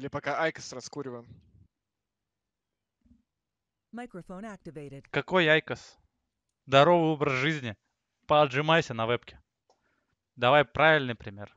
Или пока IQOS раскуриваем. Microphone activated. Какой IQOS? Здоровый образ жизни. Поотжимайся на вебке. Давай правильный пример.